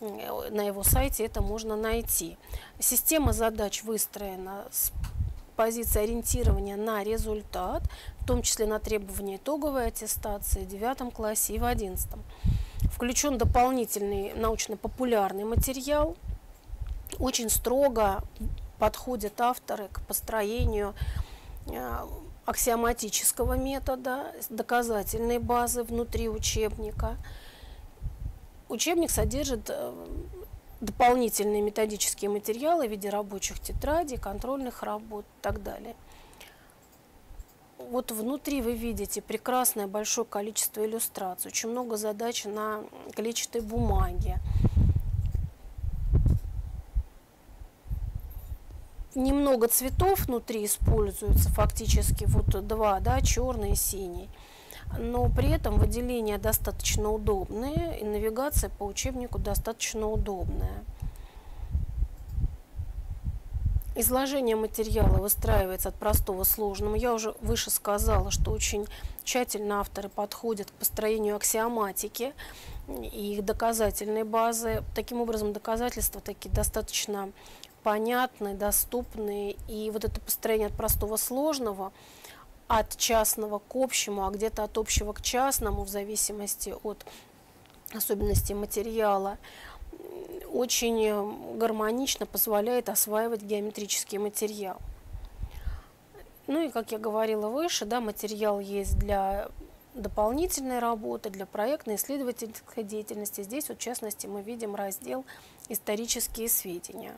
На его сайте это можно найти. Система задач выстроена с позиции ориентирования на результат, в том числе на требования итоговой аттестации в 9 классе и в 11. Включен дополнительный научно-популярный материал. Очень строго подходят авторы к построению э, аксиоматического метода, доказательной базы внутри учебника. Учебник содержит э, дополнительные методические материалы в виде рабочих тетрадей, контрольных работ и так далее вот внутри вы видите прекрасное большое количество иллюстраций, очень много задач на клетчатой бумаге. Немного цветов внутри используется, фактически вот два, да, черный и синий. Но при этом выделения достаточно удобные и навигация по учебнику достаточно удобная. Изложение материала выстраивается от простого к сложному. Я уже выше сказала, что очень тщательно авторы подходят к построению аксиоматики и их доказательной базы. Таким образом, доказательства такие достаточно понятные, доступные. И вот это построение от простого сложного, от частного к общему, а где-то от общего к частному, в зависимости от особенностей материала – очень гармонично позволяет осваивать геометрический материал. Ну и, как я говорила выше, да, материал есть для дополнительной работы, для проектной исследовательской деятельности. Здесь, вот, в частности, мы видим раздел «Исторические сведения».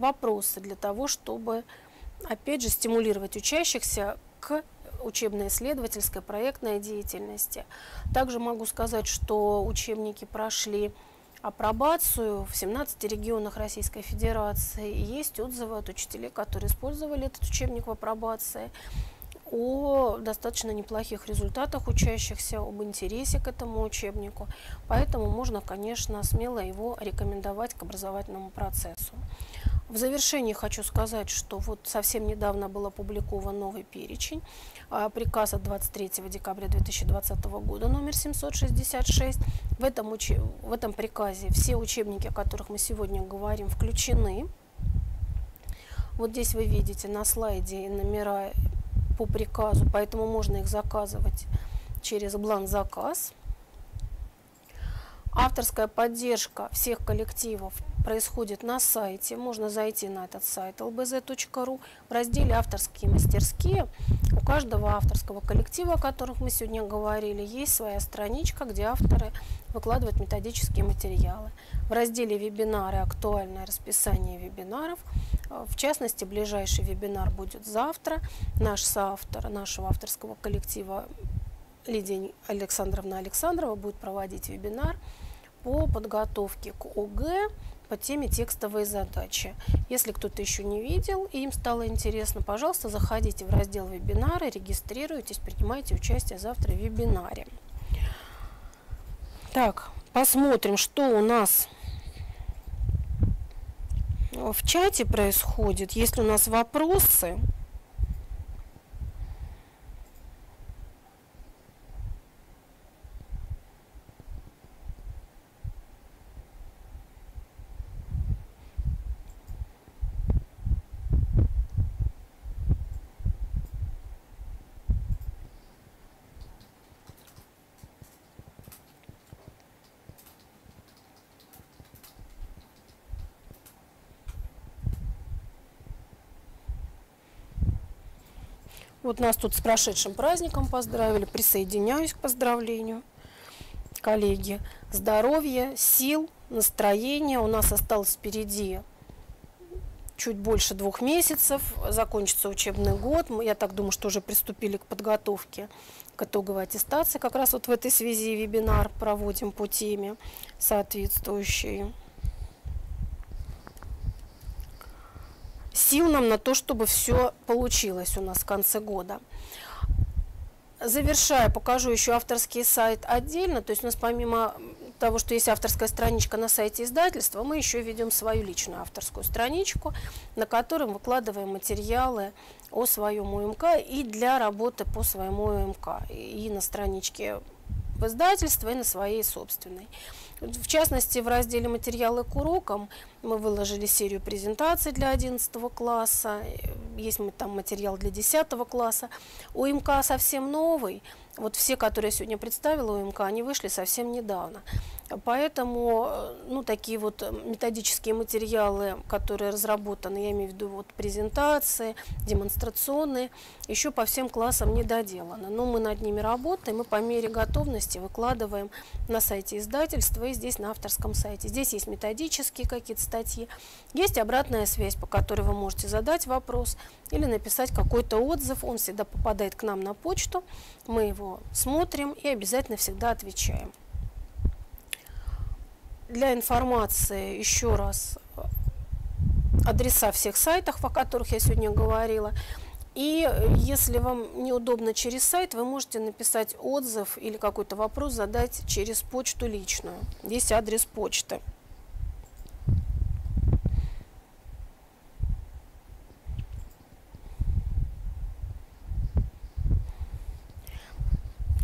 Вопросы для того, чтобы, опять же, стимулировать учащихся к учебно-исследовательской проектной деятельности. Также могу сказать, что учебники прошли апробацию в 17 регионах Российской Федерации. Есть отзывы от учителей, которые использовали этот учебник в апробации, о достаточно неплохих результатах учащихся, об интересе к этому учебнику. Поэтому можно, конечно, смело его рекомендовать к образовательному процессу. В завершении хочу сказать, что вот совсем недавно был опубликован новый перечень а, приказ от 23 декабря 2020 года номер 766. В этом, уч... в этом приказе все учебники, о которых мы сегодня говорим, включены. Вот здесь вы видите на слайде номера по приказу, поэтому можно их заказывать через бланк заказ. Авторская поддержка всех коллективов происходит на сайте. Можно зайти на этот сайт lbz.ru. В разделе «Авторские мастерские» у каждого авторского коллектива, о которых мы сегодня говорили, есть своя страничка, где авторы выкладывают методические материалы. В разделе «Вебинары. Актуальное расписание вебинаров» В частности, ближайший вебинар будет завтра. Наш соавтор нашего авторского коллектива Лидия Александровна Александрова будет проводить вебинар по подготовке к ОГЭ по теме текстовые задачи. Если кто-то еще не видел и им стало интересно, пожалуйста, заходите в раздел вебинары, регистрируйтесь, принимайте участие завтра в вебинаре. Так, посмотрим, что у нас в чате происходит. Если у нас вопросы, Вот нас тут с прошедшим праздником поздравили, присоединяюсь к поздравлению. Коллеги, здоровья, сил, настроения. У нас осталось впереди чуть больше двух месяцев, закончится учебный год. Я так думаю, что уже приступили к подготовке к итоговой аттестации. Как раз вот в этой связи вебинар проводим по теме соответствующей. Сил нам на то, чтобы все получилось у нас в конце года. Завершая, покажу еще авторский сайт отдельно. То есть у нас помимо того, что есть авторская страничка на сайте издательства, мы еще ведем свою личную авторскую страничку, на которой выкладываем материалы о своем УМК и для работы по своему УМК. И на страничке в издательство, и на своей собственной. В частности, в разделе «Материалы к урокам» мы выложили серию презентаций для 11 класса, есть там материал для 10 класса. УМК совсем новый, вот все, которые я сегодня представила УМК, они вышли совсем недавно. Поэтому, э, ну, такие вот методические материалы, которые разработаны, я имею в виду вот презентации, демонстрационные, еще по всем классам не доделаны. Но мы над ними работаем и по мере готовности выкладываем на сайте издательства и здесь на авторском сайте. Здесь есть методические какие-то статьи, есть обратная связь, по которой вы можете задать вопрос или написать какой-то отзыв. Он всегда попадает к нам на почту, мы его смотрим и обязательно всегда отвечаем для информации еще раз адреса всех сайтов, о которых я сегодня говорила. И если вам неудобно через сайт, вы можете написать отзыв или какой-то вопрос задать через почту личную. Здесь адрес почты.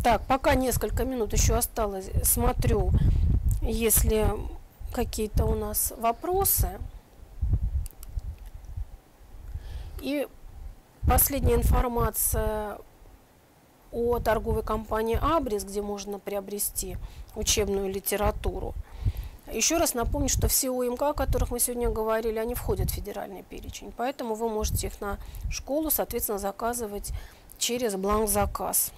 Так, пока несколько минут еще осталось, смотрю если какие-то у нас вопросы. И последняя информация о торговой компании Абрис, где можно приобрести учебную литературу. Еще раз напомню, что все УМК, о которых мы сегодня говорили, они входят в федеральный перечень. Поэтому вы можете их на школу, соответственно, заказывать через бланк заказ.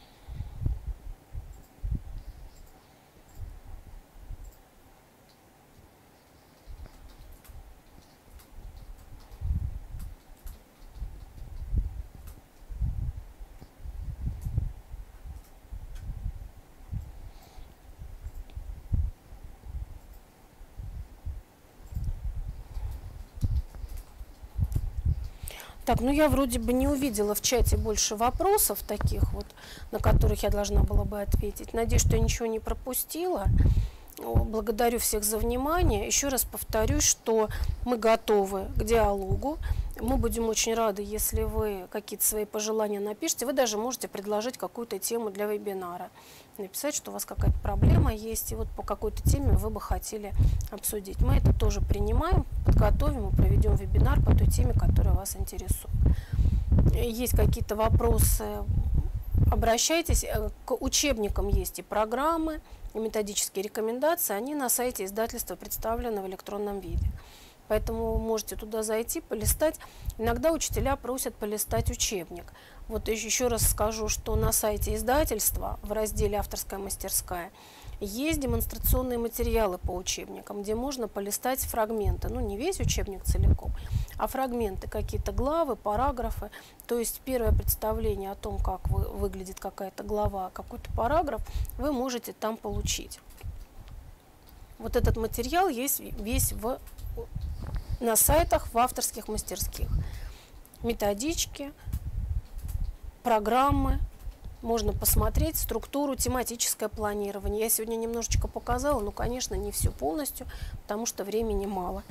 Так, ну я вроде бы не увидела в чате больше вопросов таких вот, на которых я должна была бы ответить. Надеюсь, что я ничего не пропустила. благодарю всех за внимание. Еще раз повторюсь, что мы готовы к диалогу. Мы будем очень рады, если вы какие-то свои пожелания напишите. Вы даже можете предложить какую-то тему для вебинара. Написать, что у вас какая-то проблема есть, и вот по какой-то теме вы бы хотели обсудить. Мы это тоже принимаем, подготовим и проведем вебинар по той теме, которая вас интересует. Есть какие-то вопросы, обращайтесь. Э, к учебникам есть и программы, и методические рекомендации. Они на сайте издательства представлены в электронном виде. Поэтому можете туда зайти, полистать. Иногда учителя просят полистать учебник. Вот еще раз скажу, что на сайте издательства в разделе «Авторская мастерская» есть демонстрационные материалы по учебникам, где можно полистать фрагменты. Ну, не весь учебник целиком, а фрагменты, какие-то главы, параграфы. То есть первое представление о том, как вы, выглядит какая-то глава, какой-то параграф, вы можете там получить. Вот этот материал есть весь в, на сайтах в авторских мастерских. Методички, программы, можно посмотреть структуру, тематическое планирование. Я сегодня немножечко показала, но, конечно, не все полностью, потому что времени мало.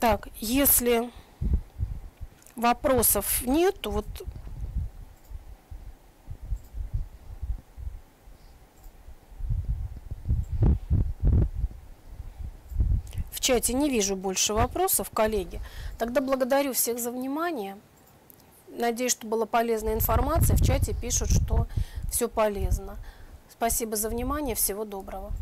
Так, если вопросов нет, то вот в чате не вижу больше вопросов, коллеги. Тогда благодарю всех за внимание. Надеюсь, что была полезная информация. В чате пишут, что все полезно. Спасибо за внимание. Всего доброго.